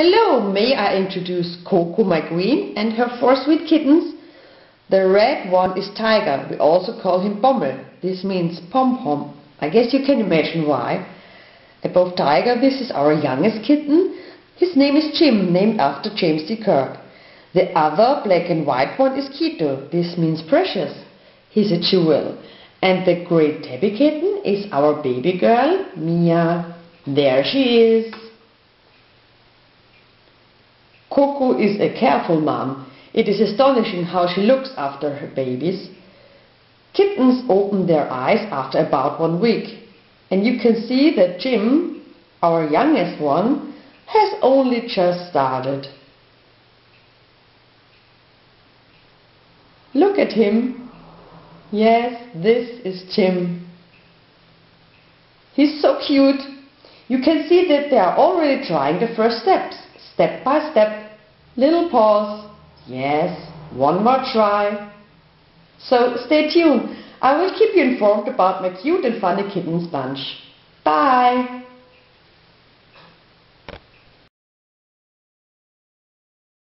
Hello, may I introduce Coco, my queen, and her four sweet kittens? The red one is Tiger. We also call him Bommel. This means pom-pom. I guess you can imagine why. Above Tiger, this is our youngest kitten. His name is Jim, named after James T. Kirk. The other black and white one is Kito. This means precious. He's a jewel. And the great tabby kitten is our baby girl, Mia. There she is. Coco is a careful mom. It is astonishing how she looks after her babies. Kittens open their eyes after about one week. And you can see that Jim, our youngest one, has only just started. Look at him. Yes, this is Jim. He's so cute. You can see that they are already trying the first steps step by step, little pause, yes, one more try. So stay tuned. I will keep you informed about my cute and funny kittens bunch. Bye!